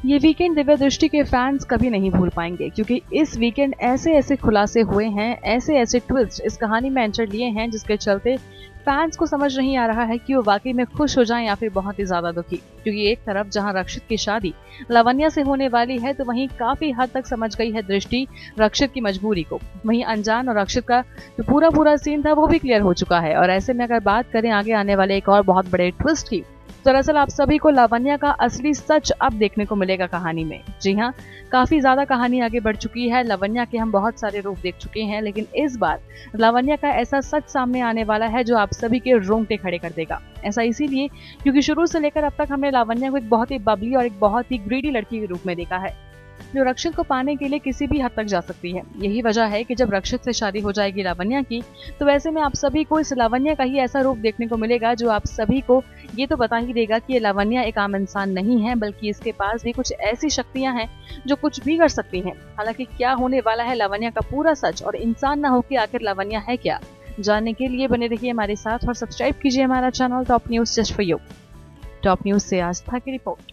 ये वीकेंड दिव्या दृष्टि के फैंस कभी नहीं भूल पाएँगे, क्योंकि इस वीकेंड ऐसे ऐसे खुलासे हुए हैं ऐसे ऐसे ट्विस्ट इस कहानी में एंटर लिए हैं, जिसके चलते फैंस को समझ नहीं आ रहा है कि वो वाकई में खुश हो जाएँ या फिर बहुत ही ज़्यादा दुखी। क्योंकि एक तरफ़ जहाँ रक्षित की शादी लवन्या से होने वाली है तो वहीं काफ़ी हद तक समझ गई है दृष्टि रक्षित की मजबूरी को। वहीं अनजान और रक्षित का जो पूरा पूरा सीन था, वो भी क्लियर हो चुका है। और ऐसे में अगर बात करें आगे आने वाले एक और बहुत बड़े ट्विस्ट की दरअसल आप सभी को लावण्या का असली सच अब देखने को मिलेगा कहानी में। जी हाँ काफ़ी ज़्यादा कहानी आगे बढ़ चुकी है। लावण्या के हम बहुत सारे रूप देख चुके हैं, लेकिन इस बार लावण्या का ऐसा सच सामने आने वाला है जो आप सभी के रोंगटे खड़े कर देगा। ऐसा इसीलिए क्योंकि शुरू से लेकर अब तक हमने लावण्या को एक बहुत ही बबली और एक बहुत ही ग्रीडी लड़की के रूप में देखा है। जो रक्षित को पाने के लिए किसी भी हद तक जा सकती है। यही वजह है कि जब रक्षित से शादी हो जाएगी लावण्या की तो वैसे में आप सभी को इस लावण्या का ही ऐसा रूप देखने को मिलेगा जो आप सभी को ये तो बता ही देगा कि ये लावण्या एक आम इंसान नहीं है, बल्कि इसके पास भी कुछ ऐसी शक्तियाँ हैं जो कुछ भी कर सकती हैं। हालाँकि क्या होने वाला है लावण्या का पूरा सच और इंसान न हो कि आखिर लावण्या है क्या? जानने के लिए बने रहिए हमारे साथ और सब्सक्राइब कीजिए हमारा channel top news just for you. Top news से आस्था की report.